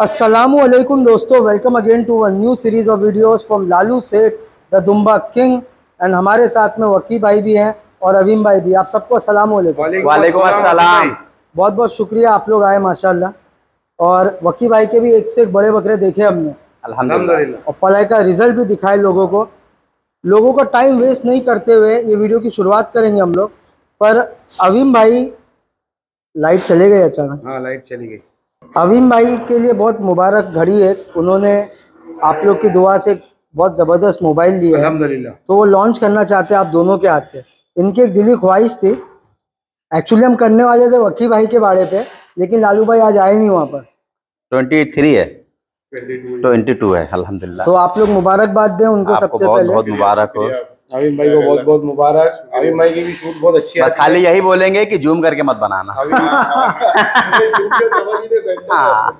असलकुम दोस्तों. Welcome again to one new series of videos from Lalu Seth the Dumba king and हमारे साथ में वकी भाई भी हैं और अवीम भाई भी. आप सबको अस्सलाम वालेकुम वालेकुम अस्सलाम बहुत बहुत शुक्रिया आप लोग आए माशाल्लाह. और वकी भाई के भी एक से एक बड़े बकरे देखे हमने. अल्हम्दुलिल्लाह. और पढ़ाई का रिज़ल्ट भी दिखाए लोगों को. लोगों को टाइम वेस्ट नहीं करते हुए ये वीडियो की शुरुआत करेंगे हम लोग. पर अवीम भाई लाइट चले गए अचानक. हाँ लाइट चली गई. अवीम भाई के लिए बहुत मुबारक घड़ी है। उन्होंने आप लोग की दुआ से बहुत ज़बरदस्त मोबाइल लिया है। तो वो लॉन्च करना चाहते हैं आप दोनों के हाथ से। इनकी एक दिली ख्वाहिश थी। एक्चुअली हम करने वाले थे वकी भाई के बारे पे लेकिन लालू भाई आज आए नहीं वहाँ पर। ट्वेंटी थ्री है। Twenty two. है अल्हम्दुलिल्लाह। तो आप लोग मुबारकबाद दें उनको सबसे बहुत पहले। बहुत मुबारक हो। अवीम भाई को बहुत बहुत मुबारक। अवीम भाई की भी शूट बहुत अच्छी है। खाली यही बोलेंगे कि जूम करके मत बनाना। हाँ,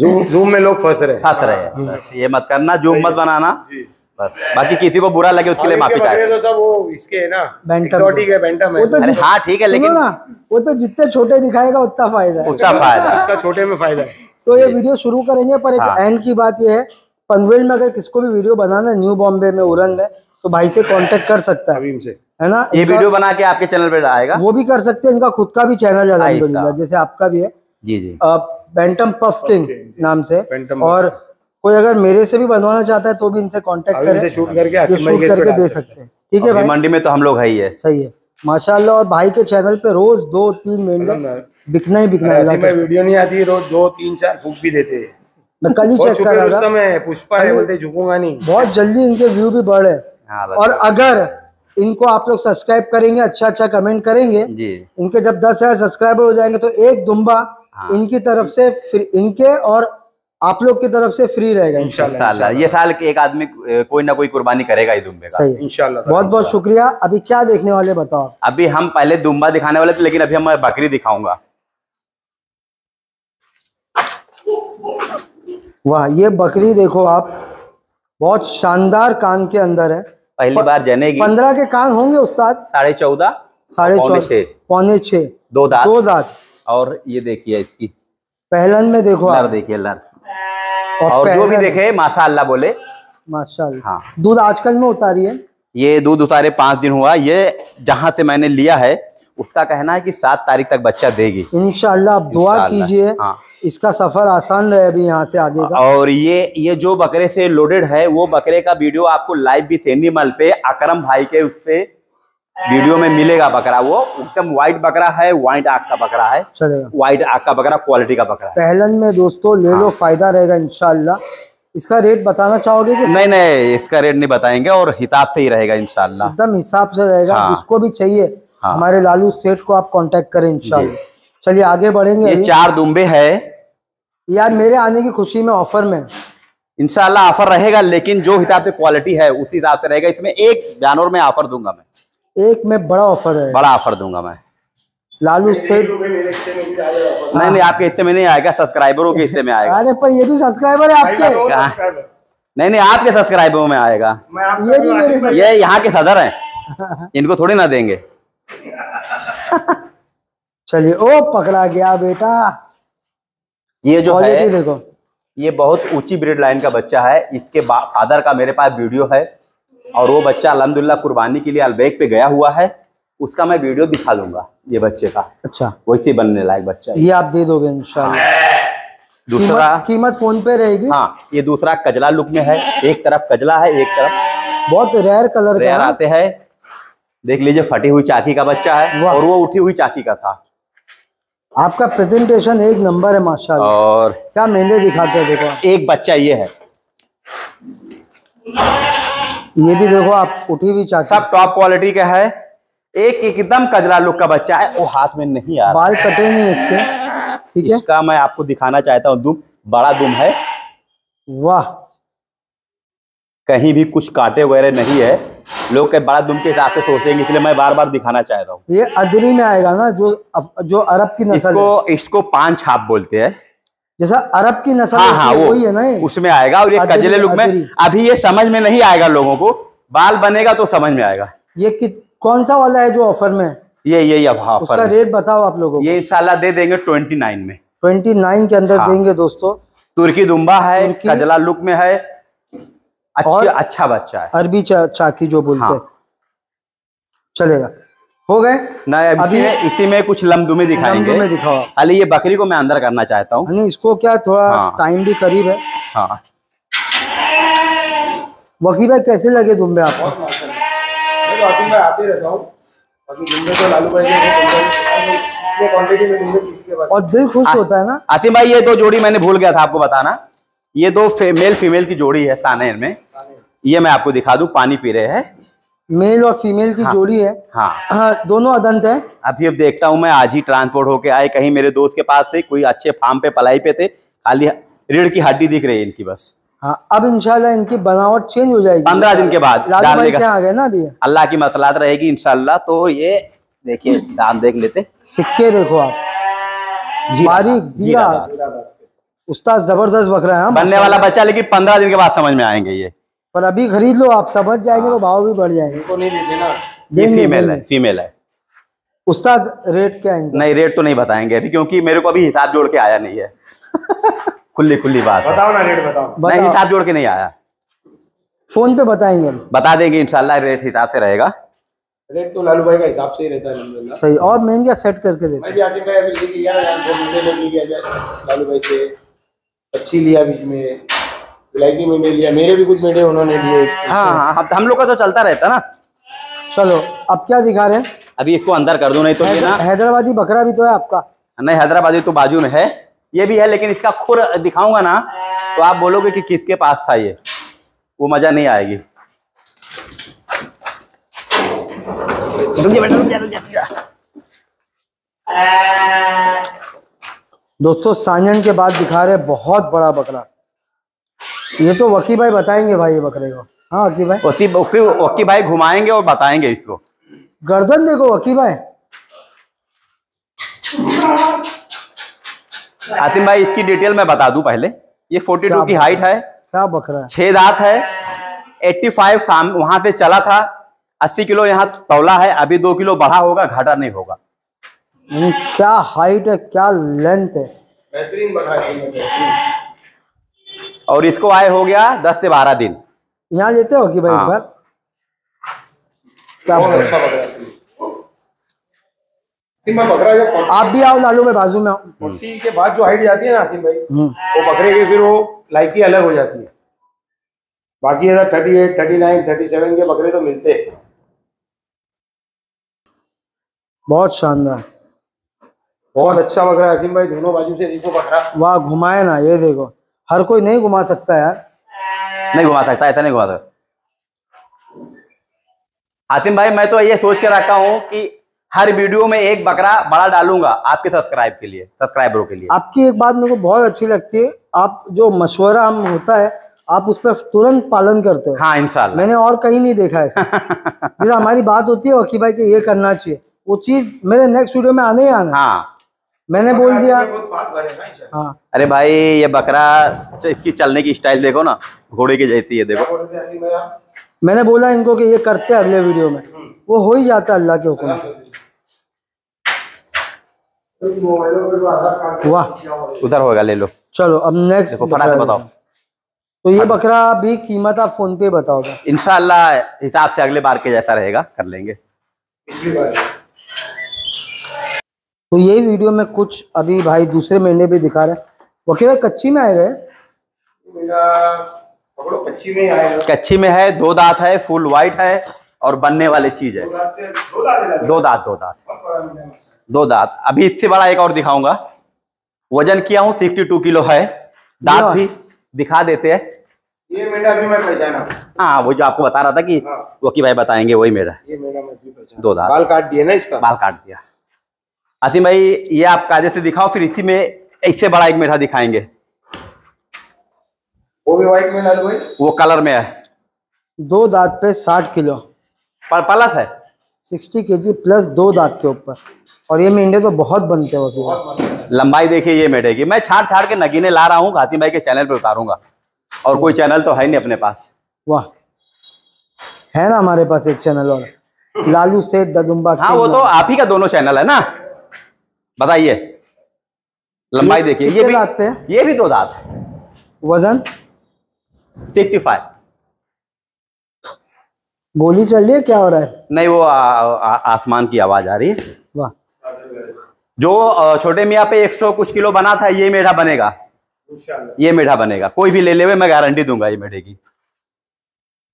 जूम जूम में लोग फंस रहे फंस रहे हैं। बस ये मत करना जूम मत बनाना। बस। बाकी किसी को बुरा लगे उसके लिए माफ़ी चाहते तो सब वो इसके है ना। एक्सोटिक है बैंटम है। वो तो हाँ ठीक है लेकिन ना वो तो जितने छोटे दिखाएगा उतना फ़ायदा है। उसका फ़ायदा उसका छोटे में फ़ायदा है। तो ये वीडियो शुरू करेंगे पर एक हाँ। एंड की बात ये है पनवेल में अगर किसको भी वीडियो बनाना है न्यू बॉम्बे में उरन में तो भाई से कांटेक्ट कर सकता है। से। है ना? ये वीडियो बना के आपके चैनल पे आएगा? वो भी कर सकते हैं इनका खुद का भी चैनल है भाई जैसे आपका भी है। जी जी। बैंटम पफ किंग नाम से। और कोई अगर मेरे से भी बनवाना चाहता है तो भी इनसे कांटेक्ट अवीम करें। शूट करके शूट करके दे सकते हैं। ठीक है भाई? मंडी में तो हम लोग है ही है। सही है। माशाल्लाह और भाई के चैनल पे रोज दो तीन मेंढे हैं। बिकना ही बिकना वीडियो नहीं आती रोज दो तीन चार फूक भी देते हैं। मैं कल ही चेक कर रहा था। पुष्पा है बोलते झुकूँगा नहीं। बहुत जल्दी इनके व्यू भी बढ़े। हाँ और अगर इनको आप लोग सब्सक्राइब करेंगे अच्छा अच्छा कमेंट करेंगे जी। इनके जब दस हज़ार सब्सक्राइबर हो जाएँगे तो एक दुम्बा हाँ। इनकी तरफ़ से फ्री- इनके और आप लोग की तरफ़ से फ्री रहेगा इंशाल्लाह ये साल के एक आदमी कोई ना कोई कुर्बानी करेगा ही दुम्बे का। सही। इंशाल्लाह बहुत बहुत शुक्रिया। अभी क्या देखने वाले बताओ? अभी हम पहले दुम्बा दिखाने वाले थे लेकिन अभी हम बकरी दिखाऊँगा। वाह ये बकरी देखो आप बहुत शानदार कान के अंदर है। पहली बार जनेगी। पंद्रह के कान होंगे उस्ताद? साढ़े चौदह साढ़े चौदह पौने छह। दो दांत। दो दांत। और ये देखिए इसकी। पहलन में देखो आप। देखिए लर। और और जो भी देखे माशाअल्लाह बोले। माशाल्लाह। हाँ। दूध आजकल में उतारी है? ये दूध उतारे पाँच दिन हुआ। ये जहाँ से मैंने लिया है उसका कहना है कि सात तारीख तक बच्चा देगी। इनशाला आप दुआ कीजिए। हाँ। इसका सफ़र आसान रहे अभी यहाँ से आगे का। और ये ये जो बकरे से लोडेड है वो बकरे का वीडियो आपको लाइव भी तेनीमल पे अकरम भाई के उस पे वीडियो में मिलेगा बकरा। वो एकदम व्हाइट बकरा है व्हाइट आग का बकरा है चलेगा। व्हाइट आग का बकरा क्वालिटी का बकरा पहलन में दोस्तों ले हाँ। लो फ़ायदा रहेगा इंशाल्लाह। इसका रेट बताना चाहोगे कि नहीं नहीं इसका रेट नहीं बताएँगे और हिसाब से ही रहेगा इंशाल्लाह। एकदम हिसाब से रहेगा। हाँ। जिसको भी चाहिए हाँ। हमारे लालू सेठ को आप कांटेक्ट करें इनशाला चलिए आगे बढ़ेंगे ये चार दुम्बे है यार मेरे आने की खुशी में ऑफ़र में। इनशाला ऑफ़र रहेगा लेकिन जो हिसाब से क्वालिटी है उस हिसाब से रहेगा। इसमें एक जानवर में ऑफ़र दूँगा मैं। एक में बड़ा ऑफ़र है। बड़ा ऑफ़र दूँगा मैं। लालू सेठ नहीं नहीं आपके हिस्से में नहीं आएगा सब्सक्राइबरों के हिस्से में आएगा। अरे पर ये भी सब्सक्राइबर है आपके। नहीं नहीं आपके सब्सक्राइबरों में आएगा। ये भी मेरे ये यहाँ के सदर हैं। इनको थोड़ी ना देंगे। चलिए ओ पकड़ा गया बेटा। ये जो है देखो। ये बहुत ऊँची ब्रीड लाइन का बच्चा है। इसके फादर का मेरे पास वीडियो है। और वो बच्चा अल्हम्दुलिल्लाह कुर्बानी के लिए अलबेग पे गया हुआ है। उसका मैं वीडियो दिखा दूँगा ये बच्चे का। अच्छा। वैसे बनने लायक बच्चा ये आप दे दोगे इंशाल्लाह। दूसरा कीमत, फ़ोन पे रहेगी? हाँ ये दूसरा कजला लुक में है। एक तरफ़ कजला है एक तरफ़ बहुत रेयर कलर रेयर है। आते हैं। देख लीजिए फटी हुई चाकी का बच्चा है। और वो उठी हुई चाकी का था। आपका प्रेजेंटेशन एक नंबर है माशाल्लाह। और क्या मेंढे दिखाते हैं देखो। एक बच्चा ये है। ये भी देखो आप उठी हुई चाकी सब टॉप क्वालिटी का है। एक एकदम कजरा लुक का बच्चा है। वो हाथ में नहीं आ रहा। बाल कटे नहीं इसके ठीक है? इसका मैं आपको दिखाना चाहता हूँ। दुम बड़ा दुम है। वाह। कहीं भी कुछ कांटे वगैरह नहीं है। लोग के बड़ा दुम के हिसाब से सोचेंगे इसलिए मैं बार बार दिखाना चाह रहा हूँ। ये अदरी में आएगा ना जो जो अरब की नस्ल है। इसको इसको पान छाप बोलते हैं। जैसा अरब की नस्ल हाँ हाँ है, वो वही है ना उसमें आएगा और ये कजले लुक में अभी ये समझ में नहीं आएगा लोगों को। बाल बनेगा तो समझ में आएगा। ये कौन सा वाला है जो ऑफ़र में? ये ये अब उसका ऑफ़र रेट बताओ आप लोगों को। ये इंशाल्लाह दे देंगे ट्वेंटी नाइन में। ट्वेंटी नाइन के अंदर हाँ। देंगे दोस्तों। तुर्की दुम्बा है। कजला लुक में है अच्छा अच्छा बच्चा है। अरबी चा, चाकी जो बोलते हाँ। हैं। चलेगा। हो गए? ना अभी- इसी में इसी में कुछ लमदुमे दिखाएँगे। लमदुमे दिखाओ। आप। ये बकरी को मैं अंदर करना चाहता हूँ। यानी इसको क्या थोड़ा हाँ। टाइम भी करीब है। हाँ। वकी भाई कैसे लगे दुम्बे आपको मैं तो हूँ तो लालू भाई के क्वांटिटी में दुम्बे और दिल खुश होता है ना। आसिम भाई ये दो जोड़ी मैंने भूल गया था आपको बताना। ये दो फे, मेल फीमेल की जोड़ी है सानेर में। ये मैं आपको दिखा दू पानी पी रहे हैं। मेल और फीमेल की हाँ, जोड़ी है। हाँ। हाँ दोनों अदंत है। अभी अब देखता हूँ मैं आज ही ट्रांसपोर्ट होके आए कहीं मेरे दोस्त के पास थे कोई अच्छे फार्म पे पलाई पे थे खाली रीढ़ की हड्डी दिख रही है इनकी बस। हाँ अब इंशाल्लाह इनकी बनावट चेंज हो जाएगी। पंद्रह दिन के बाद डालने का। आ गए ना अभी? अल्लाह की मसलात रहेगी इंशाल्लाह तो ये देखिए दाम देख लेते। सिक्के देखो आप। जीरा बारीक जीरा। उस्ताद ज़बरदस्त बकरा है हाँ? बनने वाला बच्चा लेकिन पंद्रह दिन के बाद समझ में आएँगे ये। पर अभी खरीद लो आप समझ जाएँगे तो भाव भी बढ़ जाएँगे। इनको नहीं देते ना। ये फीमेल है फीमेल है। उस्ताद रेट क्या है नहीं रेट तो नहीं बताएँगे अभी क्योंकि मेरे को अभी हिसाब जोड़ के आया नहीं है। खुली खुली बात बताओ ना रेट बताओ। नहीं हिसाब जोड़ के नहीं आया। फ़ोन पे बताएँगे बता देंगे इंशाल्लाह रेट हिसाब से रहेगा। रेट तो लालू भाई का हिसाब से ही रहता है अलहमदुलिल्लाह सही और महँगा सेट करके देते जाए लालू भाई से। अच्छी लिया बीच में। विलायती मेंढे लिया। मेरे भी कुछ मेंढे उन्होंने लिए। हाँ हाँ हम हम लोग का तो चलता रहता ना। चलो अब क्या दिखा रहे हैं? अभी इसको अंदर कर दो नहीं तो ये ना हैदराबादी बकरा भी तो है आपका। नहीं हैदराबादी तो बाजू में है। ये भी है लेकिन इसका खुर दिखाऊँगा ना तो आप बोलोगे कि किसके पास था ये। वो मज़ा नहीं आएगी। रुक जा बेटा रुक जा, रुक जा दोस्तों सांजन के बाद दिखा रहे बहुत बड़ा बकरा। ये तो वकी भाई बताएँगे भाई ये बकरे को। हाँ वकी भाई। उसी वक्की वक्की भाई घुमाएँगे और बताएँगे इसको। गर्दन देखो वकी भाई। आसिम भाई इसकी डिटेल मैं बता दूँ पहले। ये 42 की हाइट है। क्या बकरा है? छह दांत है। 85 फाइव वहाँ से चला था। 80 किलो यहाँ तौला है। अभी दो किलो बढ़ा होगा घाटा नहीं होगा। क्या हाइट है क्या लेंथ है? बेहतरीन है और इसको आए हो गया 10 से 12 दिन। यहाँ लेते हो वकी भाई हाँ। क्या बहुत अच्छा बकरा इसमें। आसिम भाई बकरा जब 40 आप भी आओ लालू भाई बाजू में आओ के बाद जो हाइट जाती है ना आसिम भाई हम्म, वो बकरे की फिर वो लाइकी अलग हो जाती है। बाकी अगर thirty eight thirty nine thirty seven के बकरे तो मिलते। हैं बहुत शानदार। बहुत अच्छा बकरा है भाई दोनों बाजू से देखो बकरा वाह घुमाए ना ये देखो। हर कोई नहीं घुमा सकता यार। नहीं घुमा सकता ऐसा नहीं घुमा सकता। आसिम भाई मैं तो ये सोच के रखा हूँ कि हर वीडियो में एक बकरा बड़ा डालूँगा आपके सब्सक्राइब के लिए सब्सक्राइबरों के लिए। आपकी एक बात मेरे को बहुत अच्छी लगती है आप जो मशवरा हम होता है आप उस पर तुरंत पालन करते हो। हाँ इंशाल्लाह। मैंने और कहीं नहीं देखा है जैसे हमारी बात होती है वकी भाई कि ये करना चाहिए। वो चीज़ मेरे नेक्स्ट वीडियो में आने ही आना है। हाँ मैंने बोल दिया। हाँ अरे भाई ये बकरा इसकी चलने की स्टाइल देखो ना घोड़े की जैसी है देखो। मैंने बोला इनको कि ये करते हैं अगले वीडियो में। वो हो ही जाता है अल्लाह के हुक्म से। वाह। उधर होगा ले लो। चलो अब नेक्स्ट बताओ। तो ये बकरा भी कीमत आप फ़ोन पे बताओगे। इंशाल्लाह हिसाब से अगले बार के जैसा रहेगा कर लेंगे। पिछली बार। तो ये वीडियो में कुछ अभी भाई दूसरे महीने भी दिखा रहे हैं। वकी भाई कच्ची में आए गए? कच्ची में ही आएगा कच्ची में है दो दांत है फुल व्हाइट है और बनने वाली चीज़ है। दो दांत दो दांत दो दांत अभी इससे बड़ा एक और दिखाऊँगा। वज़न किया हूँ सिक्सटी टू किलो है। दांत भी दिखा देते हैं। ये मेरा भी मैं पहचाना। हाँ वो जो आपको बता रहा था कि हाँ। वकी भाई बताएँगे वही मेरा ये मेरा मैं भी पहचाना। दो दांत। बाल काट दिए ना इसका? बाल काट दिया। आसिम भाई ये आप कायदे से दिखाओ फिर इसी में इससे बड़ा एक मेढा दिखाएँगे। वो भी व्हाइट में लालू भाई। वो कलर में है। दो दांत पे साठ किलो। पर प्लस है? सिक्सटी के जी प्लस दो दांत के ऊपर। और ये मेंढे तो बहुत बनते हैं है। लंबाई देखिए ये मेढे की। मैं छाड़ छाड़ के नगीने ला रहा हूँ घाती भाई के चैनल पे उतारूँगा। और कोई चैनल तो है नहीं अपने पास। वाह। है ना हमारे पास एक चैनल और। लालू सेठ ददुम्बा हाँ वो तो आप ही का दोनों चैनल है ना? बताइए। लंबाई देखिए ये भी दांत पे? ये भी दो दांत। है वज़न? Sixty five. गोली चल रही है क्या हो रहा है? नहीं वो आ, आ, आसमान की आवाज़ आ रही है। वाह। जो छोटे मियाँ पे 100 कुछ किलो बना था ये मेढ़ा बनेगा। ये मेढ़ा बनेगा। कोई भी ले ले मैं गारंटी दूँगा ये मेढ़े की।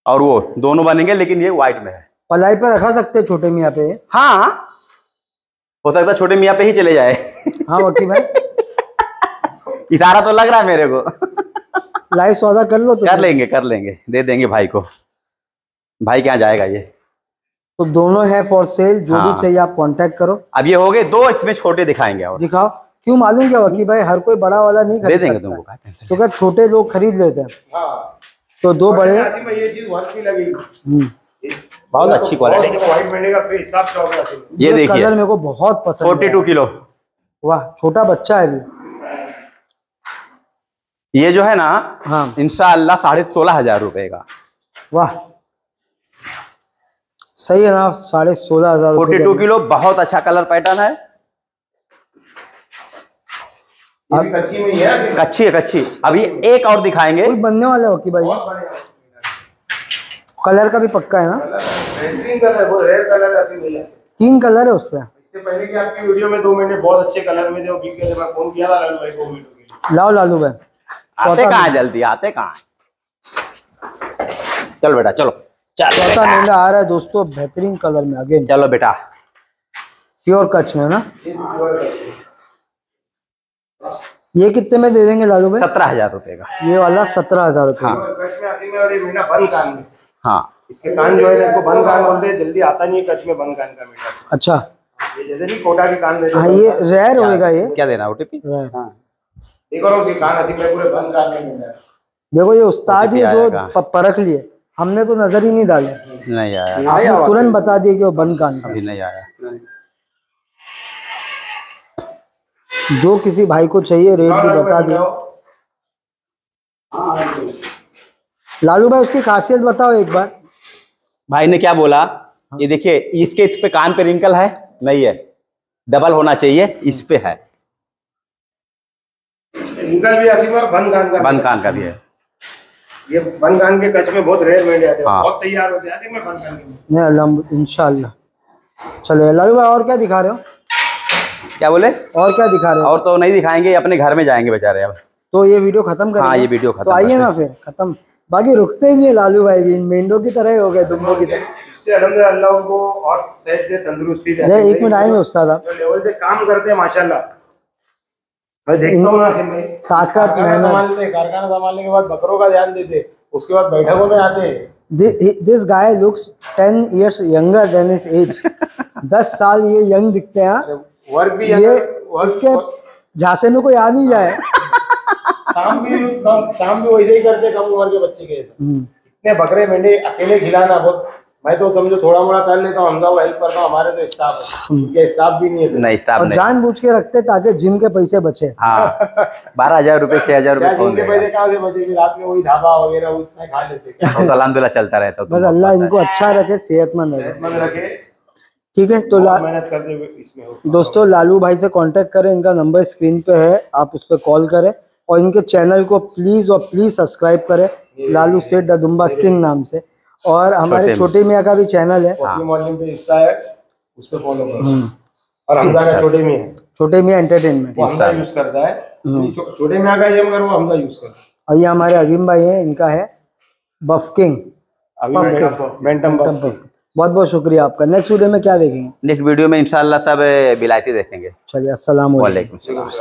और वो दोनों बनेंगे लेकिन ये व्हाइट में है। पलाई पे रखा सकते हैं छोटे मियाँ पे? हाँ। हो सकता है छोटे मियाँ पे ही चले जाए। हाँ वकील भाई। इशारा तो लग रहा है मेरे को। लाइव सौदा कर लो तो कर लेंगे कर लेंगे। दे देंगे भाई को। भाई क्या जाएगा ये? तो दोनों है फॉर सेल जो हाँ। भी चाहिए आप कांटेक्ट करो। अब ये हो गए दो इसमें छोटे दिखाएँगे और। दिखाओ। क्यों मालूम क्या वकील भाई हर कोई बड़ा वाला नहीं दे देंगे तुमको तो क्या छोटे लोग खरीद लेते हैं। हाँ। तो दो बड़े में ये चीज़ हम्म, बहुत अच्छी क्वालिटी व्हाइट मैंने का हिसाब से होगा नासिम ये कलर देखिए। मेरे को बहुत पसंद फोर्टी है टू किलो। वाह छोटा बच्चा है अभी। ये जो है ना हाँ। इंशाल्लाह साढ़े सोलह हज़ार रुपए का। वाह। सही है ना साढ़े सोलह हज़ार फोर्टी टू किलो बहुत अच्छा कलर पैटर्न है। कच्ची में है। कच्ची है कच्ची। अभी एक और दिखाएँगे। कोई बनने वाले है वकील भाई? कलर का भी पक्का है ना? बेहतरीन कलर है बहुत रेयर कलर ऐसे नहीं तीन कलर है उसपे इससे पहले की आपकी वीडियो में दो महीने बहुत अच्छे कलर में थे वो बिक गए थे मैं फ़ोन किया था लालू भाई को के लाओ लालू भाई आते कहाँ जल्दी? आते कहाँ? चल बेटा चलो। चौथा बेटा, आ रहा है दोस्तों बेहतरीन कलर में अगेन चलो बेटा। प्योर कच्छ में ना? ये है। कितने में दे देंगे लालू भाई? सत्रह हज़ार रुपए का। ये वाला सत्रह हज़ार रुपये हाँ। हाँ इसके कान जो है ना, इसको बंद कान बोलते हैं जल्दी आता नहीं है कच्छ में बंद कान का मीठा अच्छा। ये जैसे नहीं कोटा के कान में हाँ ये रेयर होएगा ये। क्या देना ओटीपी रेयर एक उसके कान आसिम पूरे बंद कान में मिल देखो ये उस्ताद ही जो परख लिए हमने तो नज़र ही नहीं डाले। नहीं आया। आपने तुरंत बता दिया कि वो बंद कान का। अभी नहीं आया। जो किसी भाई को चाहिए रेट भी बता दिया लालू भाई उसकी खासियत बताओ एक बार। भाई ने क्या बोला? हाँ। ये देखिए इसके इस पे कान पे रिंकल है? नहीं है। डबल होना चाहिए इस पे है। इनका भी आसिम और बंद कान का बंद कान का भी है ये बंद कान के कच्छ में बहुत रेयर मेंढे आते हैं। हाँ। बहुत तैयार होते हैं। आसिम में बंद कान के नहीं अलहमद इंशाल्लाह। चलिए लालू भाई और क्या दिखा रहे हो? क्या बोले? और क्या दिखा रहे हो? और तो नहीं दिखाएँगे अपने घर में जाएँगे बेचारे अब। तो ये वीडियो खत्म करेंगे। हाँ, ये वीडियो खत्म तो आइए ना फिर खत्म। बाकी रुकते ही नहीं लालू भाई भी इन मेंढों की तरह ही हो गए तुम लोग की तरह। इससे अल्लाह उनको और सेहत दे तंदुरुस्ती दे। एक मिनट आएँगे उस्ताद आप। लेवल से काम करते हैं माशाल्लाह। मैं देखता हूँ ना आसिम भाई। ताकत, मेहनत। संभालते कारखाना संभालने के बाद बकरों का ध्यान देते उसके बाद बैठकों में आते। हैं this guy looks ten years younger than age दस साल ये यंग दिखते हैं हाँ। वर्क भी ये इसके झांसे में कोई आ नहीं जाए। काम भी काम, काम भी वैसे ही करते कम उम्र के बच्चे के हम्म, इतने बकरे मेंढे अकेले खिलाना बहुत मैं तो समझो थोड़ा मोड़ा कर लेता हूँ हमदा हेल्प करता हूँ हमारे तो स्टाफ है। ये स्टाफ भी नहीं है। नहीं स्टाफ और नहीं। जानबूझ के रखते ताकि जिम के पैसे बचे। हाँ। बारह हज़ार रुपये छह हज़ार पैसे कहाँ से बचेगी रात में वही ढाबा वगैरह इतना खा लेते तो अलहमदुल्ला चलता रहता है बस अल्लाह इनको अच्छा रखे सेहतमंद रखे। ठीक है तो ला, मेहनत करते हुए इसमें दोस्तों लालू भाई से कांटेक्ट करें इनका नंबर स्क्रीन पे है आप उस पर कॉल करें। और इनके चैनल को प्लीज़ और प्लीज़ सब्सक्राइब करें। लालू सेठ डदुम्बा किंग नाम से। और हमारे छोटे मियाँ का भी चैनल है। है हम्म, का छोटे में है छोटे मियाँ एंटरटेनमेंट यूज़ करता है। छो- छोटे में आका ये मगर वो हमदा यूज़ करता और ये हमारे अवीम भाई है इनका है बफ किंग। है बफ बहुत बहुत शुक्रिया आपका। नेक्स्ट वीडियो में क्या देखेंगे? नेक्स्ट वीडियो में इंशाल्लाह सब बिलायती देखेंगे। चलिए अस्सलाम वालेकुम